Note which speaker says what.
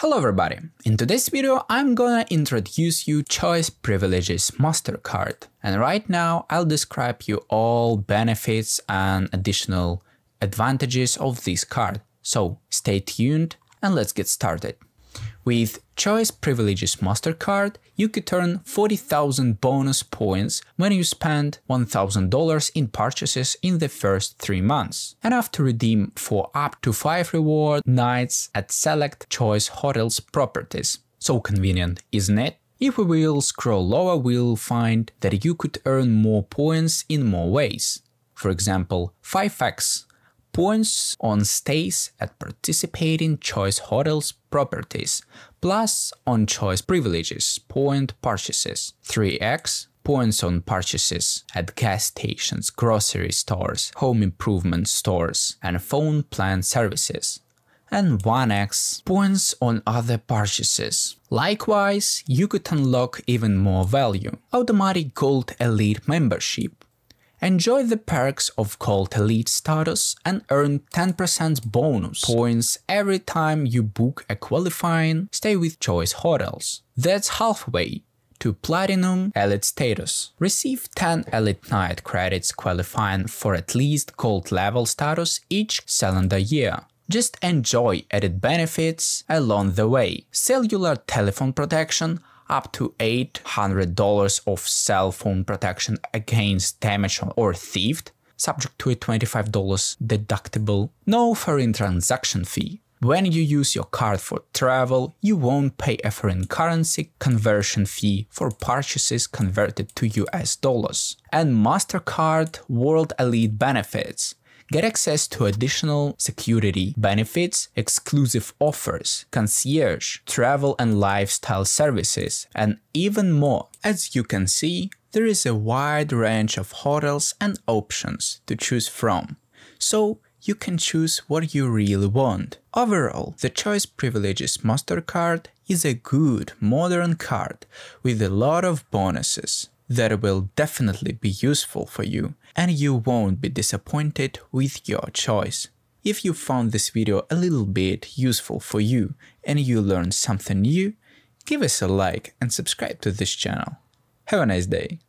Speaker 1: Hello everybody! In today's video I'm gonna introduce you Choice Privileges MasterCard and right now I'll describe you all benefits and additional advantages of this card. So stay tuned and let's get started. With Choice Privileges MasterCard, you could earn 40,000 bonus points when you spend $1,000 in purchases in the first 3 months, and to redeem for up to 5 reward nights at select Choice Hotels properties. So convenient, isn't it? If we will scroll lower, we'll find that you could earn more points in more ways. For example, 5x points on stays at participating choice hotels properties, plus on choice privileges point purchases, 3x points on purchases at gas stations, grocery stores, home improvement stores, and phone plan services, and 1x points on other purchases. Likewise, you could unlock even more value. Automatic Gold Elite membership Enjoy the perks of Gold Elite status and earn 10% bonus points every time you book a qualifying stay with choice hotels. That's halfway to Platinum Elite status. Receive 10 Elite Night credits qualifying for at least Gold level status each calendar year. Just enjoy added benefits along the way. Cellular telephone protection up to $800 of cell phone protection against damage or theft, subject to a $25 deductible, no foreign transaction fee. When you use your card for travel, you won't pay a foreign currency conversion fee for purchases converted to US dollars. And MasterCard World Elite benefits Get access to additional security benefits, exclusive offers, concierge, travel and lifestyle services, and even more. As you can see, there is a wide range of hotels and options to choose from. So you can choose what you really want. Overall, the Choice Privileges MasterCard is a good modern card with a lot of bonuses that will definitely be useful for you and you won't be disappointed with your choice. If you found this video a little bit useful for you and you learned something new, give us a like and subscribe to this channel. Have a nice day.